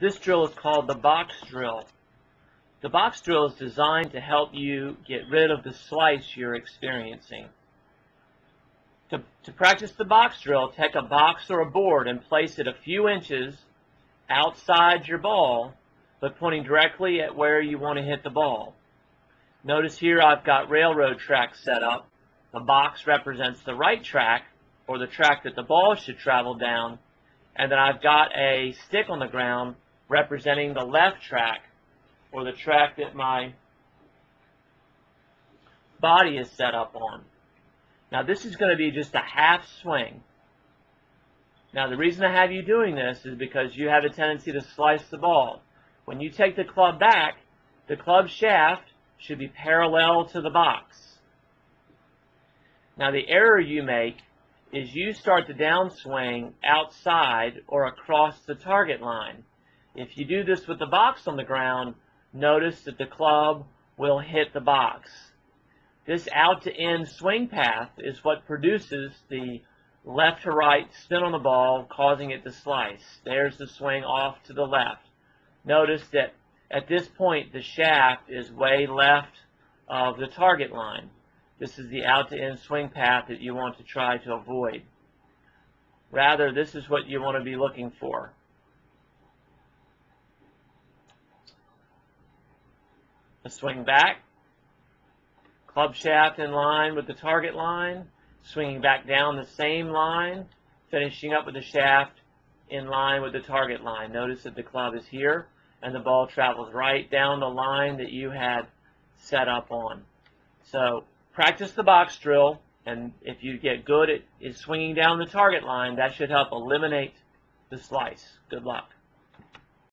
This drill is called the box drill. The box drill is designed to help you get rid of the slice you're experiencing. To, to practice the box drill, take a box or a board and place it a few inches outside your ball, but pointing directly at where you want to hit the ball. Notice here I've got railroad tracks set up. The box represents the right track, or the track that the ball should travel down, and then I've got a stick on the ground representing the left track, or the track that my body is set up on. Now this is going to be just a half swing. Now the reason I have you doing this is because you have a tendency to slice the ball. When you take the club back, the club shaft should be parallel to the box. Now the error you make is you start the downswing outside or across the target line. If you do this with the box on the ground, notice that the club will hit the box. This out to in swing path is what produces the left to right spin on the ball, causing it to slice. There's the swing off to the left. Notice that at this point the shaft is way left of the target line. This is the out to in swing path that you want to try to avoid. Rather, this is what you want to be looking for. A swing back, club shaft in line with the target line, swinging back down the same line, finishing up with the shaft in line with the target line. Notice that the club is here and the ball travels right down the line that you had set up on. So practice the box drill and if you get good at swinging down the target line, that should help eliminate the slice. Good luck.